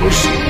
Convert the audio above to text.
amigos.